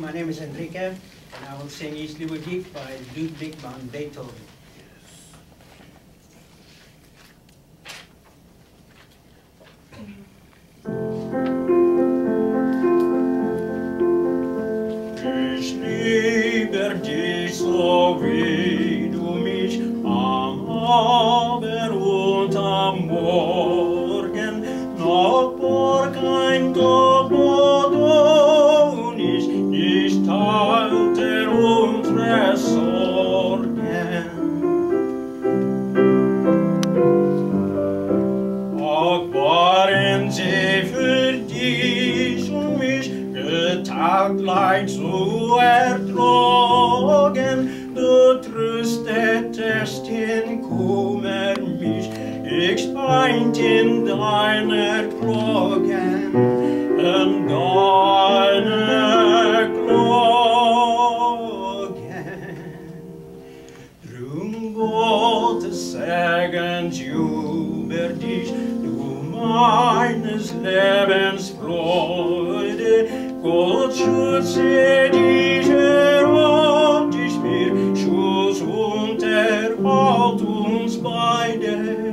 my name is Enrique, and I will sing Ich liebe dich by Ludwig van Beethoven. Ich liebe Morgen noch vor kein getagtlein zu ertragen. Du tröstetest den Kummer mich, ich weint in deiner Klagen, in deiner Klagen. Drum Gottes Segen über dich, du meines Lebens Schutze dieser Ort ist mir Schutz und Erhalt uns beide.